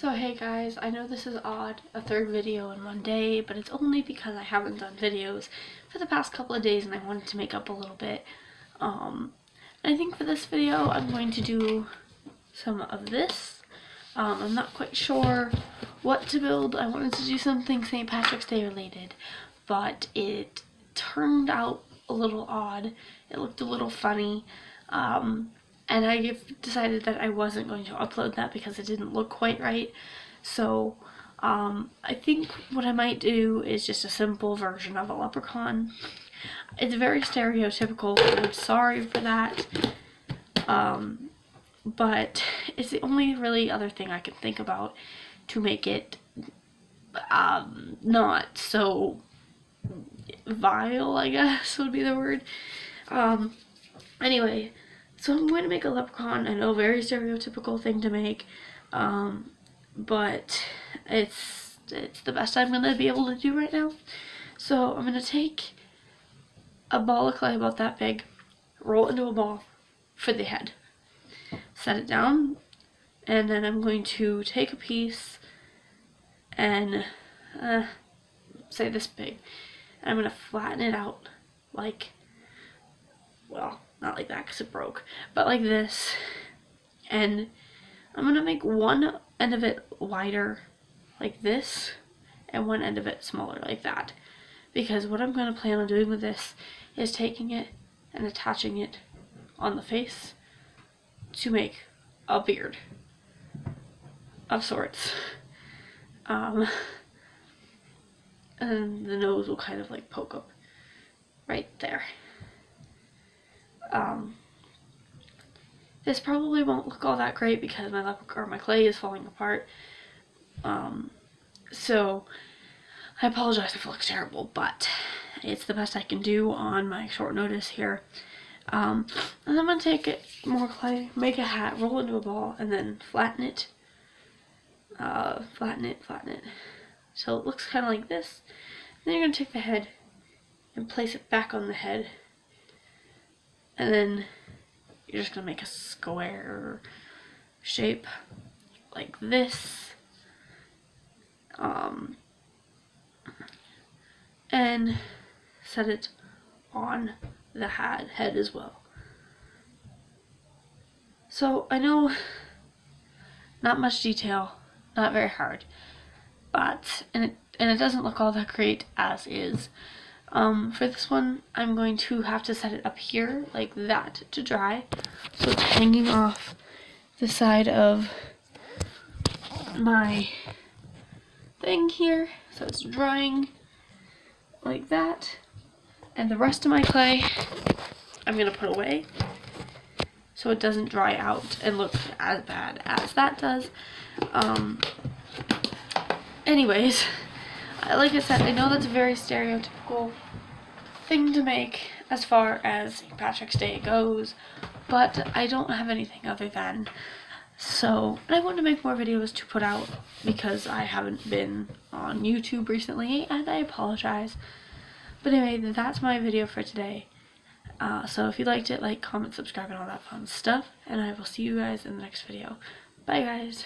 So hey guys, I know this is odd, a third video in one day, but it's only because I haven't done videos for the past couple of days and I wanted to make up a little bit. Um, I think for this video I'm going to do some of this. Um, I'm not quite sure what to build. I wanted to do something St. Patrick's Day related, but it turned out a little odd. It looked a little funny. Um, and I decided that I wasn't going to upload that because it didn't look quite right. So um, I think what I might do is just a simple version of a leprechaun. It's very stereotypical, I'm sorry for that. Um, but it's the only really other thing I can think about to make it um, not so vile, I guess would be the word. Um, anyway, so I'm going to make a leprechaun. I know, very stereotypical thing to make, um, but it's it's the best I'm going to be able to do right now. So I'm going to take a ball of clay about that big, roll it into a ball for the head, set it down, and then I'm going to take a piece and uh, say this big. And I'm going to flatten it out like, well, not like that because it broke, but like this. And I'm going to make one end of it wider like this and one end of it smaller like that. Because what I'm going to plan on doing with this is taking it and attaching it on the face to make a beard of sorts. Um, and the nose will kind of like poke up right there. Um, this probably won't look all that great because my or my clay is falling apart. Um, so I apologize if it looks terrible, but it's the best I can do on my short notice here. Um, and I'm to take it, more clay, make a hat, roll it into a ball, and then flatten it. Uh, flatten it, flatten it. So it looks kind of like this. Then you're to take the head and place it back on the head and then you're just gonna make a square shape like this um, and set it on the head, head as well. So I know not much detail, not very hard, but and it and it doesn't look all that great as is. Um, for this one, I'm going to have to set it up here, like that, to dry. So it's hanging off the side of my thing here. So it's drying like that. And the rest of my clay, I'm going to put away so it doesn't dry out and look as bad as that does. Um, anyways, like I said, I know that's a very stereotypical thing to make as far as. Patrick's Day goes, but I don't have anything other than so, and I want to make more videos to put out because I haven't been on YouTube recently, and I apologize. But anyway, that's my video for today. Uh, so if you liked it, like, comment, subscribe, and all that fun stuff. And I will see you guys in the next video. Bye, guys.